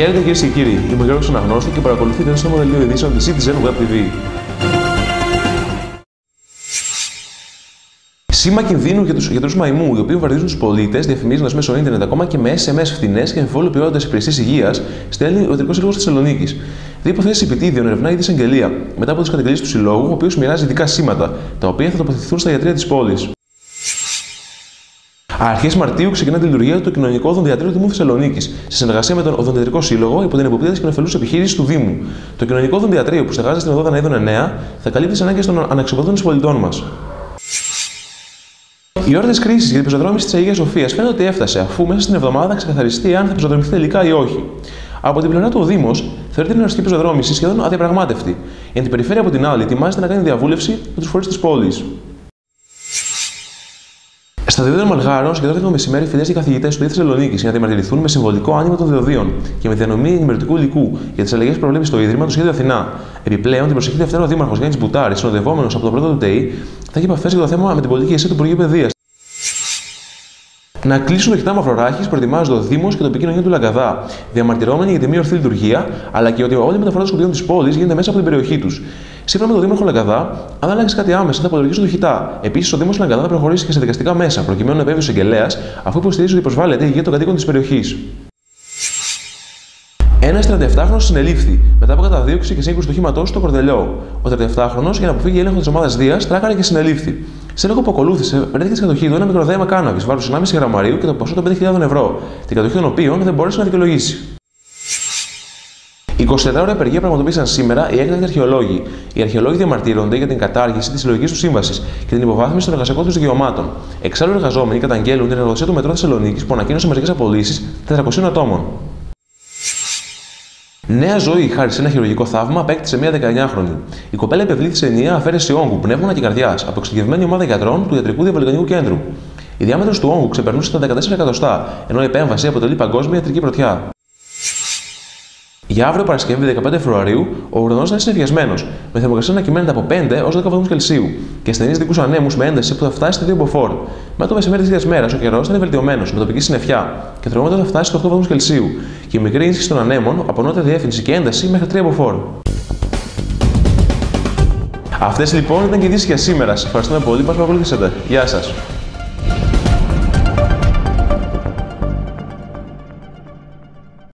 Χαίρετε κυρίες και κύριοι, είμαι ο Γιώργος Αναγνώστη και παρακολουθείτε ένα νέο δελτίο ειδήσεων της Citizen Web TV. Σήμα κινδύνου για τους γιατρού μαϊμού, οι οποίοι βαρδίζουν τους πολίτες, διαφημίζοντα μέσω ίντερνετ ακόμα και με SMS φθηνέ και εμφιβόλου ποιότητας υπηρεσίες υγείας, στέλνει ο Ιατρικό Σύλλογος Θεσσαλονίκης. Δύο υποθέσεις επιτίδιων ερευνά η εισαγγελία μετά από τις καταγγελίες του Συλλόγου, ο οποίος μοιράζει ειδικά σήματα, τα οποία θα τοποθετηθούν στα ιατρία της πόλης. Αρχές Μαρτίου ξεκινά τη λειτουργία του Κοινωνικού Οδοντιατρίου του Δήμου Θεσσαλονίκης, σε συνεργασία με τον Οδοντιατρικό Σύλλογο υπό την εποπτεία της κοινοφελούς επιχείρησης του Δήμου. Το Κοινωνικό Οδοντιατρίο που στεγάζεται στην οδό Δαναίδων 9 θα καλύπτει τις ανάγκες των αναξιοποδών πολιτών μας. Η ώρα τη κρίσης για την πεζοδρόμηση της Αγίας Σοφίας φαίνεται ότι έφτασε, αφού μέσα στην εβδομάδα θα ξεκαθαριστεί αν θα πεζοδρομηθεί τελικά ή όχι. Από την πλευρά του ο Δήμος θεωρείται την οριστική πεζοδρόμηση σχεδόν αδιαπραγμάτευτη, γιατί την περιφέρεια από την άλλη ετοιμάζεται να κάνει διαβούλευση με τους φορείς της πόλης. Στα διόδια των Μαλγάρων συγκεντρώθηκαν το μεσημέρι φοιτητέ και καθηγητές του Δήμου Θεσσαλονίκης για να διαμαρτυρηθούν με συμβολικό άνοιγμα των διοδίων και με διανομή ενημερωτικού υλικού για τις αλλαγές που προβλέπει στο Ίδρυμα του Σχέδιο Αθηνά. Επιπλέον, την προσεχή Δευτέρα ο Δήμαρχος Γιάννης Μπουτάρης, συνοδευόμενος από τον πρόεδρο του ΤΕΗ, θα έχει επαφές για το θέμα με την πολιτική ηγεσία του Υπουργείου Παιδείας. Να κλείσουν το χιτά Μαυροράχης προετοιμάζεται ο Δήμος και το επικοινωνία του Λαγκαδά, διαμαρτυρόμενοι για τη μη ορθή λειτουργία, αλλά και ότι όλη η μεταφορά των σκουπιδιών της πόλης γίνεται μέσα από την περιοχή τους. Σύμφωνα με τον Δήμαρχο Λαγκαδά, αν δεν αλλάξει κάτι άμεσα, θα απολογήσουν το χιτά. Επίσης, ο Δήμο Λαγκαδά θα προχωρήσει και σε δικαστικά μέσα, προκειμένου να επέβει ο εισαγγελέας, αφού υποστηρίζει ότι προσβάλλεται η υγεία των κατοίκων της περιοχής. Ένας 37χρονο συνελήφθη μετά από καταδίωξη και σύγκρουση του όχηματό στο Κορδελιό. Ο 37χρονο, για να αποφύγει έλεγχο της ομάδας Δίας, τράκαρε και συνελήφθη. Σε έλεγχο που ακολούθησε, βρέθηκε στην κατοχή του ένα μικρό δέμα κάναβης βάρου 1,5 γραμμαρίου και το ποσό των 5.000 ευρώ, την κατοχή των οποίων δεν μπόρεσε να δικαιολογήσει. 24 ώρα απεργία πραγματοποίησαν σήμερα οι έκτακτοι αρχαιολόγοι. Οι αρχαιολόγοι διαμαρτύρονται για την κατάργηση της συλλογικής τους σύμβασης και την υποβάθμιση των εργασιακών τους δικαιωμάτων. Εξάλλου, οι εργαζόμενοι καταγγέλουν την εργοδοσία του Μετρό Θεσσαλονίκης που ανακοίνωσε μαζικές απολύσεις 400 ατόμων. Νέα ζωή, χάρη σε ένα χειρουργικό θαύμα, απέκτησε μια 19χρονη. Η κοπέλα επευλήθη σε ενιαία αφαίρεση όγκου, πνεύμονα και καρδιάς από εξειδικευμένη ομάδα γιατρών του Ιατρικού Διαβολικανικού Κέντρου. Η διάμετρος του όγκου ξεπερνούσε τα 14 εκατοστά, ενώ η επέμβαση αποτελεί παγκόσμια ιατρική πρωτιά. Για αύριο Παρασκευή 15 Φεβρουαρίου, ο ουρανός θα είναι συνεφιασμένος, με θερμοκρασία να κυμαίνεται από 5 έως 10 βαθμούς Κελσίου και στενεί δικούς ανέμους με ένταση που θα φτάσει στα 2 μποφόρ. Με το μεσημέρι της ίδιας μέρας, ο καιρός θα είναι βελτιωμένος, με τοπική συννεφιά και το θερμόμετρο θα φτάσει στα 8 βαθμούς Κελσίου και η μικρή ίσχυση των ανέμων από νότια διεύθυνση και ένταση μέχρι 3 μποφόρ. Αυτές λοιπόν ήταν και ειδήσεις για σήμερα. Σας ευχαριστούμε πολύ που μας παρακολουθήσατε. Γεια σας.